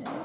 Yeah.